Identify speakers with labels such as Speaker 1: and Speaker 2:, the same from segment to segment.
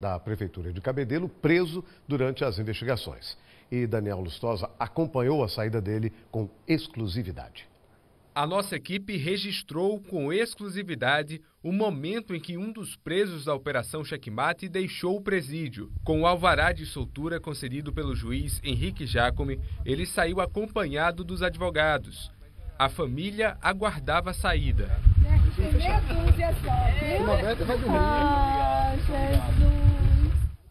Speaker 1: da Prefeitura de Cabedelo preso durante as investigações. E Daniel Lustosa acompanhou a saída dele com exclusividade.
Speaker 2: A nossa equipe registrou com exclusividade o momento em que um dos presos da Operação Checkmate deixou o presídio. Com o alvará de soltura concedido pelo juiz Henrique Jacome, ele saiu acompanhado dos advogados. A família aguardava a saída. Ah, Jesus.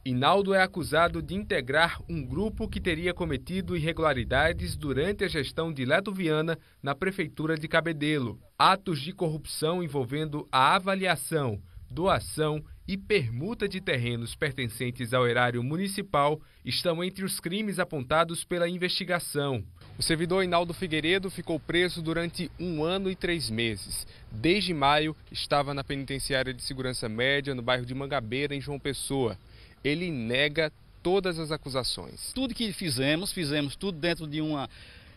Speaker 2: Inaldo é acusado de integrar um grupo que teria cometido irregularidades durante a gestão de Leto Viana na prefeitura de Cabedelo. Atos de corrupção envolvendo a avaliação, doação e permuta de terrenos pertencentes ao erário municipal estão entre os crimes apontados pela investigação. O servidor Inaldo Figueiredo ficou preso durante um ano e três meses. Desde maio, estava na penitenciária de segurança média no bairro de Mangabeira, em João Pessoa ele nega todas as acusações.
Speaker 3: Tudo que fizemos, fizemos tudo dentro de uma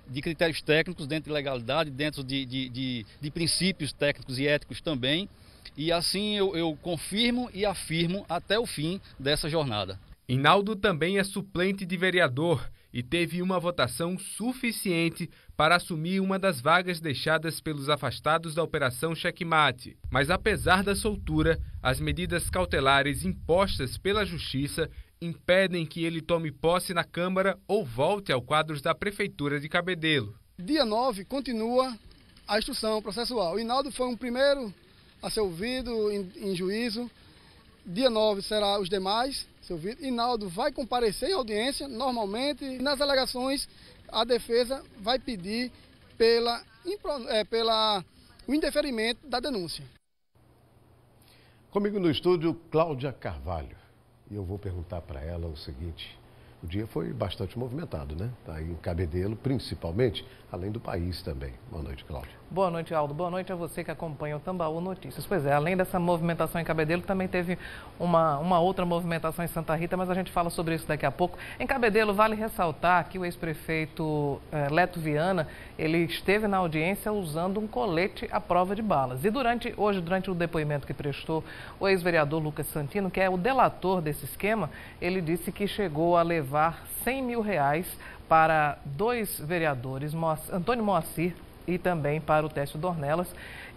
Speaker 3: de critérios técnicos, dentro de legalidade, dentro de, de, de, de princípios técnicos e éticos também. E assim eu, eu confirmo e afirmo até o fim dessa jornada.
Speaker 2: Inaldo também é suplente de vereador e teve uma votação suficiente para assumir uma das vagas deixadas pelos afastados da Operação Checkmate. Mas apesar da soltura, as medidas cautelares impostas pela Justiça impedem que ele tome posse na Câmara ou volte ao quadro da Prefeitura de Cabedelo.
Speaker 4: Dia 9 continua a instrução processual. O Inaldo foi um primeiro a ser ouvido em, em juízo. Dia 9 será os demais ser ouvidos. Inaldo vai comparecer em audiência normalmente. Nas alegações, a defesa vai pedir pela, é, pela o indeferimento da denúncia.
Speaker 1: Comigo no estúdio, Cláudia Carvalho. E eu vou perguntar para ela o seguinte: o dia foi bastante movimentado, né? Tá em Cabedelo, principalmente, além do país também. Boa noite, Cláudia.
Speaker 5: Boa noite, Aldo. Boa noite a você que acompanha o Tambaú Notícias. Pois é, além dessa movimentação em Cabedelo, também teve uma, uma outra movimentação em Santa Rita, mas a gente fala sobre isso daqui a pouco. Em Cabedelo, vale ressaltar que o ex-prefeito eh, Leto Viana, ele esteve na audiência usando um colete à prova de balas. E durante, hoje, durante o depoimento que prestou o ex-vereador Lucas Santino, que é o delator desse esquema, ele disse que chegou a levar 100 mil reais para dois vereadores, Antônio Moacir e também para o Técio Dornelas.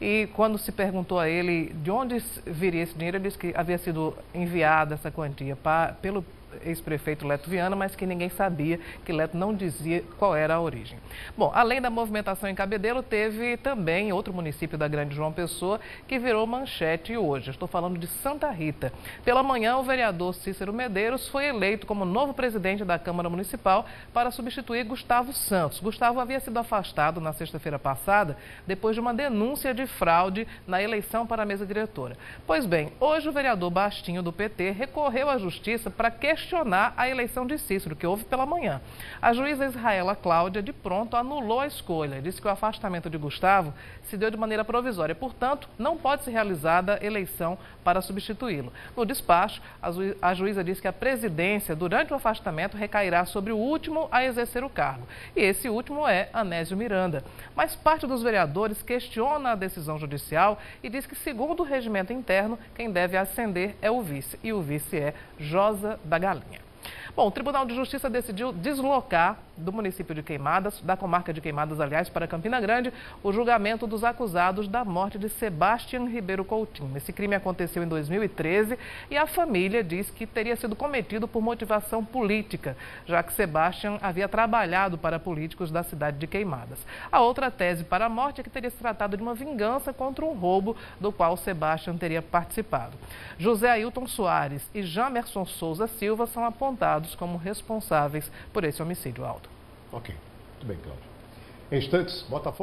Speaker 5: E quando se perguntou a ele de onde viria esse dinheiro, ele disse que havia sido enviada essa quantia para, pelo ex-prefeito Leto Viana, mas que ninguém sabia que Leto não dizia qual era a origem. Bom, além da movimentação em Cabedelo, teve também outro município da Grande João Pessoa que virou manchete hoje. Estou falando de Santa Rita. Pela manhã, o vereador Cícero Medeiros foi eleito como novo presidente da Câmara Municipal para substituir Gustavo Santos. Gustavo havia sido afastado na sexta-feira passada depois de uma denúncia de fraude na eleição para a mesa diretora. Pois bem, hoje o vereador Bastinho do PT recorreu à justiça para questionar questionar a eleição de Cícero, que houve pela manhã. A juíza Israela Cláudia, de pronto, anulou a escolha. Disse que o afastamento de Gustavo se deu de maneira provisória. Portanto, não pode ser realizada eleição para substituí-lo. No despacho, a juíza disse que a presidência, durante o afastamento, recairá sobre o último a exercer o cargo. E esse último é Anésio Miranda. Mas parte dos vereadores questiona a decisão judicial e diz que, segundo o regimento interno, quem deve ascender é o vice. E o vice é Josa da Galera tal. Bom, o Tribunal de Justiça decidiu deslocar do município de Queimadas, da comarca de Queimadas, aliás, para Campina Grande, o julgamento dos acusados da morte de Sebastião Ribeiro Coutinho. Esse crime aconteceu em 2013 e a família diz que teria sido cometido por motivação política, já que Sebastião havia trabalhado para políticos da cidade de Queimadas. A outra tese para a morte é que teria se tratado de uma vingança contra um roubo do qual Sebastião teria participado. José Ailton Soares e Jamerson Souza Silva são apontados como responsáveis por esse homicídio alto.
Speaker 1: Ok, muito bem, Cláudio. Em instantes, Botafogo.